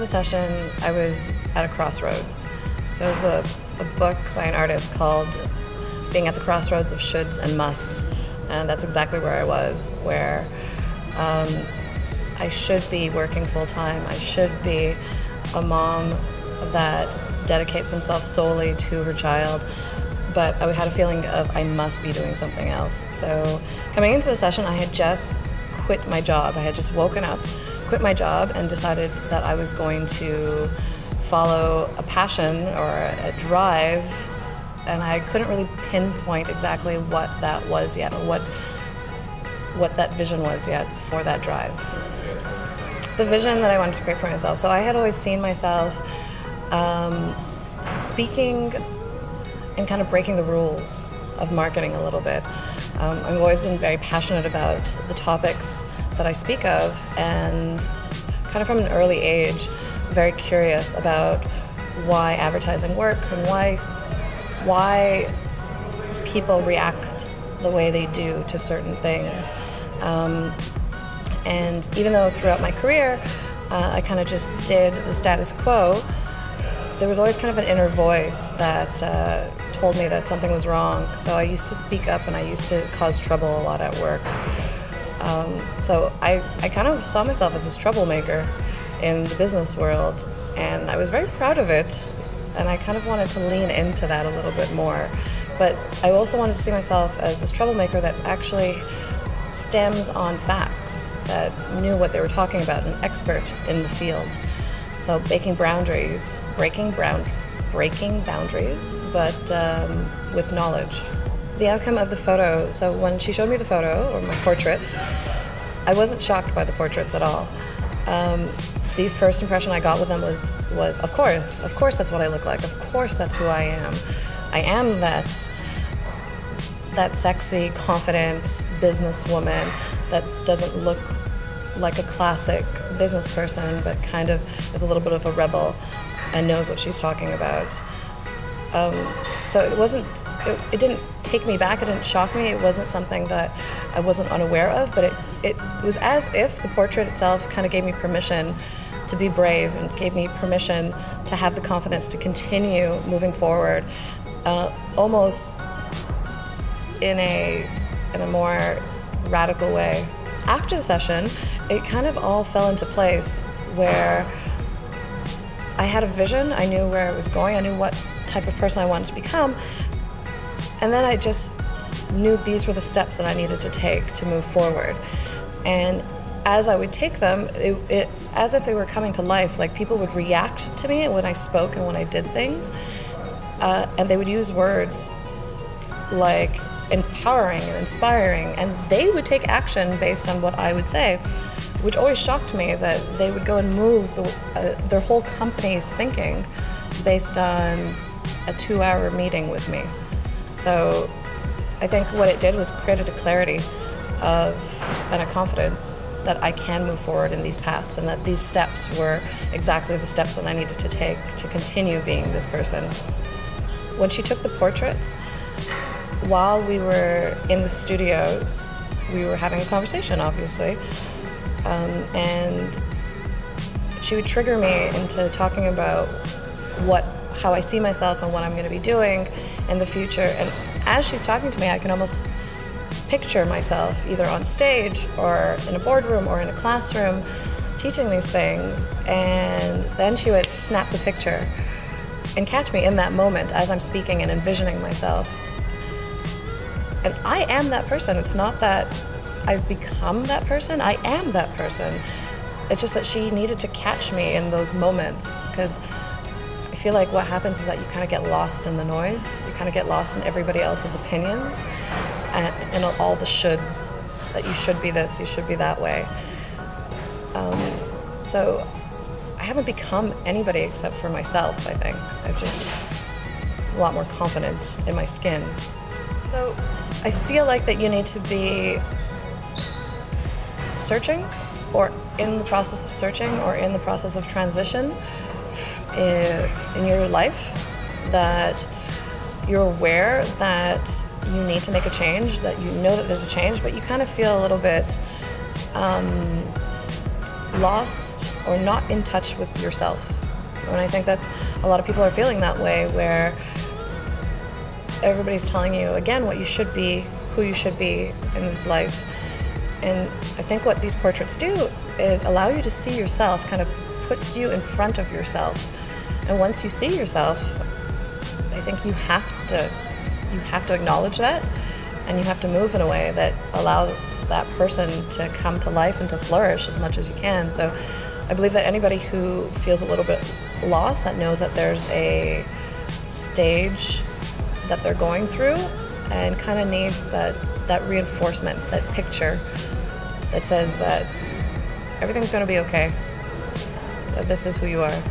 the session, I was at a crossroads. So it was a, a book by an artist called Being at the Crossroads of Shoulds and Musts. And that's exactly where I was, where um, I should be working full time. I should be a mom that dedicates himself solely to her child. But I had a feeling of I must be doing something else. So coming into the session, I had just quit my job. I had just woken up, quit my job, and decided that I was going to follow a passion or a drive. And I couldn't really pinpoint exactly what that was yet, or what what that vision was yet for that drive. The vision that I wanted to create for myself. So I had always seen myself um, speaking and kind of breaking the rules of marketing a little bit. Um, I've always been very passionate about the topics that I speak of, and kind of from an early age, very curious about why advertising works and why why people react the way they do to certain things. Um, and even though throughout my career uh, I kind of just did the status quo, there was always kind of an inner voice that uh, told me that something was wrong. So I used to speak up and I used to cause trouble a lot at work. Um, so I, I kind of saw myself as this troublemaker in the business world and I was very proud of it and I kind of wanted to lean into that a little bit more. But I also wanted to see myself as this troublemaker that actually stems on facts, that knew what they were talking about, an expert in the field. So breaking boundaries, breaking brown, breaking boundaries, but um, with knowledge. The outcome of the photo. So when she showed me the photo or my portraits, I wasn't shocked by the portraits at all. Um, the first impression I got with them was was of course, of course that's what I look like. Of course that's who I am. I am that that sexy, confident businesswoman that doesn't look like a classic business person, but kind of is a little bit of a rebel and knows what she's talking about. Um, so it wasn't, it, it, didn't take me back, it didn't shock me, it wasn't something that I wasn't unaware of, but it, it was as if the portrait itself kind of gave me permission to be brave and gave me permission to have the confidence to continue moving forward, uh, almost in a in a more radical way. After the session, it kind of all fell into place where I had a vision, I knew where it was going, I knew what type of person I wanted to become, and then I just knew these were the steps that I needed to take to move forward. And as I would take them, it, it's as if they were coming to life. Like people would react to me when I spoke and when I did things, uh, and they would use words like empowering and inspiring, and they would take action based on what I would say, which always shocked me that they would go and move the, uh, their whole company's thinking based on a two hour meeting with me. So I think what it did was created a clarity of and a confidence that I can move forward in these paths and that these steps were exactly the steps that I needed to take to continue being this person. When she took the portraits, while we were in the studio, we were having a conversation, obviously, um, and she would trigger me into talking about what, how I see myself and what I'm going to be doing in the future. And as she's talking to me, I can almost picture myself either on stage or in a boardroom or in a classroom teaching these things. And then she would snap the picture and catch me in that moment as I'm speaking and envisioning myself. And I am that person. It's not that I've become that person, I am that person. It's just that she needed to catch me in those moments because feel like what happens is that you kind of get lost in the noise. You kind of get lost in everybody else's opinions and, and all the shoulds that you should be this, you should be that way. Um, so I haven't become anybody except for myself, I think. I've just a lot more confident in my skin. So I feel like that you need to be searching or in the process of searching or in the process of transition in your life that you're aware that you need to make a change, that you know that there's a change, but you kind of feel a little bit um, lost or not in touch with yourself. And I think that's a lot of people are feeling that way where everybody's telling you again what you should be, who you should be in this life. And I think what these portraits do is allow you to see yourself, kind of puts you in front of yourself. And once you see yourself, I think you have to you have to acknowledge that and you have to move in a way that allows that person to come to life and to flourish as much as you can. So I believe that anybody who feels a little bit lost, that knows that there's a stage that they're going through and kind of needs that, that reinforcement, that picture that says that everything's going to be okay, that this is who you are.